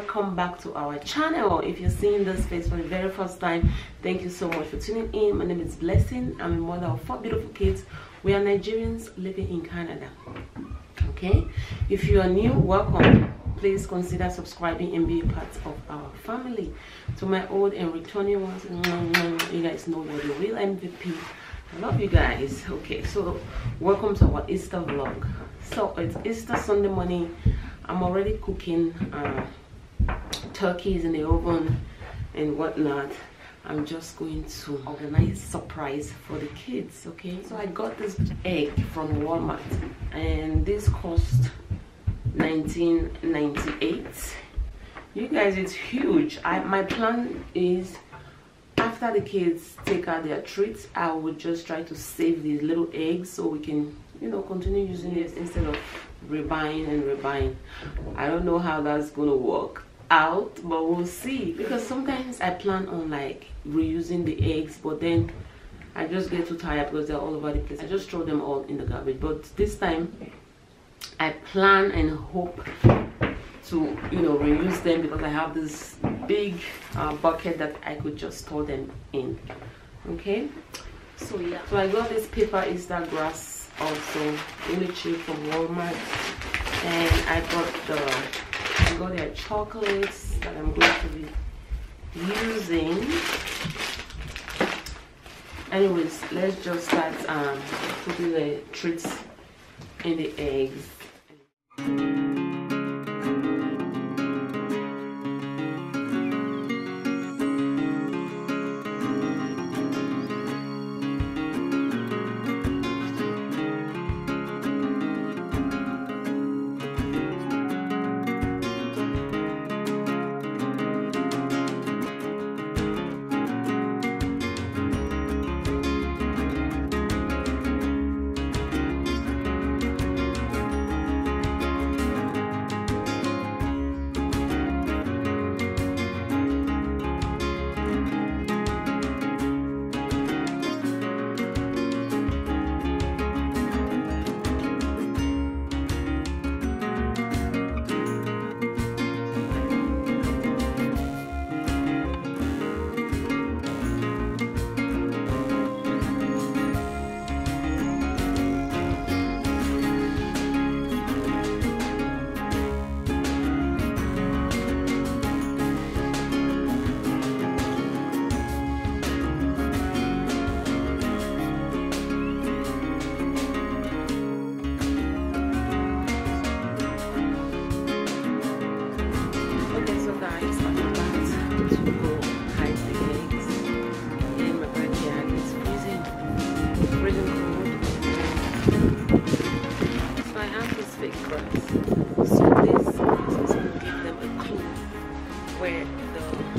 Welcome back to our channel. If you're seeing this face for the very first time thank you so much for tuning in. My name is blessing. I'm a mother of four beautiful kids. We are nigerians living in canada. Okay? If you are new welcome. Please consider subscribing and be a part of our family. To my old and returning ones you guys know you're the real mvp i love you guys. Okay so welcome to our easter vlog. So it's easter sunday morning. I'm already cooking uh, turkeys in the oven and whatnot i'm just going to organize surprise for the kids okay? So i got this egg from walmart and this cost 1998 you guys it's huge. I my plan is after the kids take out their treats i would just try to save these little eggs so we can you know continue using this instead of rebuying and rebuying. I don't know how that's gonna work out but we'll see. Because sometimes i plan on like reusing the eggs but then i just get too tired because they're all over the place. I just throw them all in the garbage. But this time i plan and hope to you know reuse them because i have this big uh, bucket that i could just store them in. Okay? So yeah. So i got this paper is easter grass also really cheap from walmart. And i got the got their chocolates that I'm going to be using. Anyways, let's just start um, putting the treats in the eggs.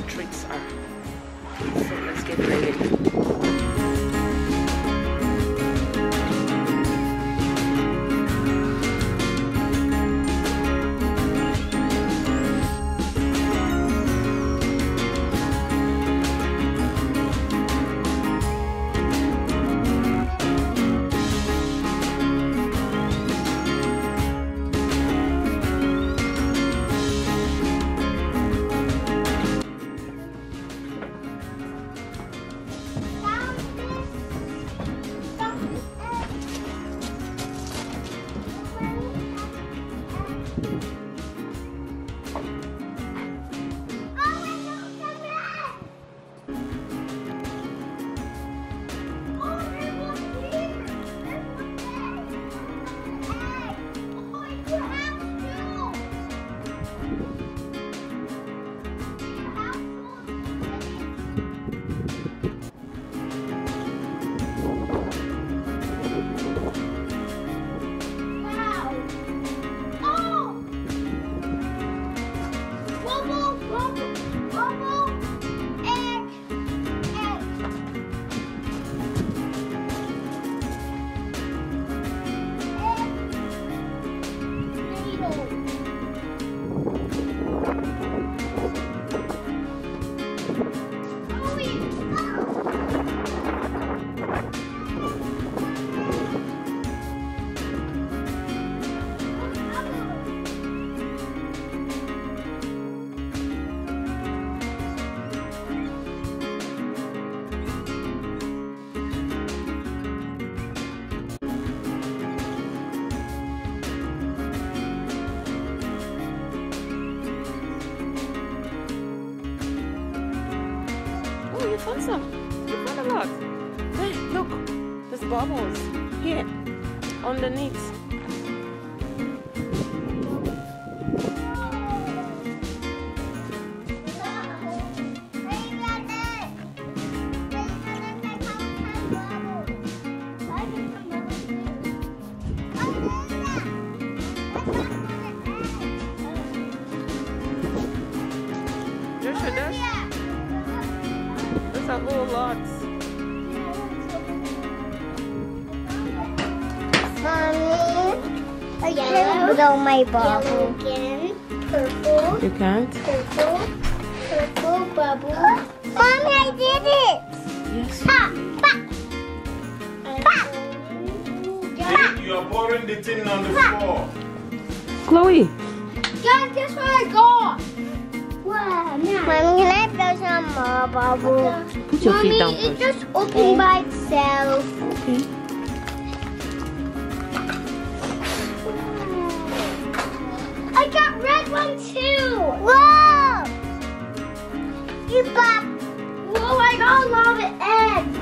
tricks are. So let's get ready. Look. There's bubbles. Here. Underneath. Joshua, that's, that's a whole lot. Mommy, I can't blow my bubble. Yellow again. Purple. You can't? Purple. Purple bubble. Mommy, I did it. Yes. Pa, pa, And You are pouring the thing on the floor. Chloe. Guys, guess what I got? Wow, Mommy, can I blow some more bubbles? Put your Mommy, feet down it just opened by itself. Okay. One too. Whoa! You pop. Whoa, I got a lot of eggs.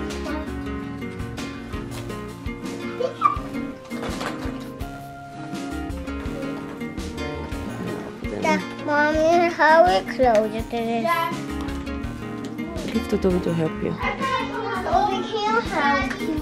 Mommy, how we close it is. Give Totobi to help you. Oh, we can't help me.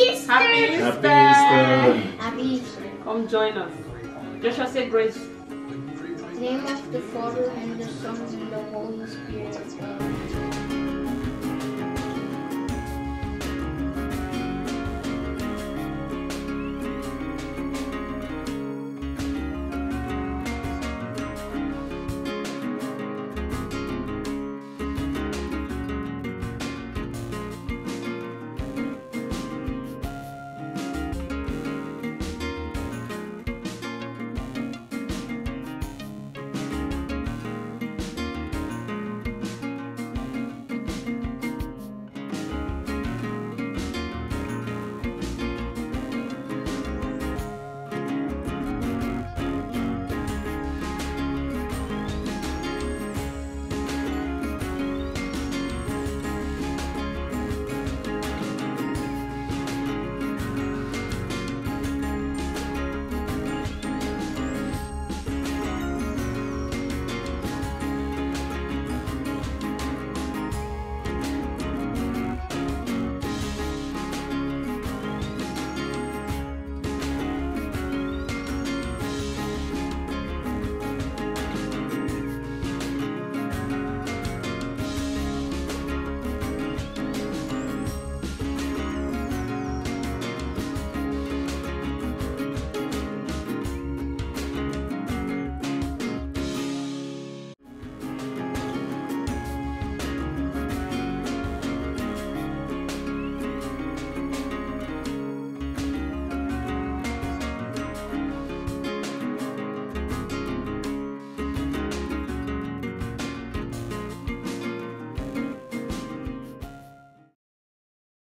Easter. Happy Easter. Happy Easter. Happy Easter. Come join us. Joshua say grace. Name of the Father and the Son and the Holy Spirit. Amen.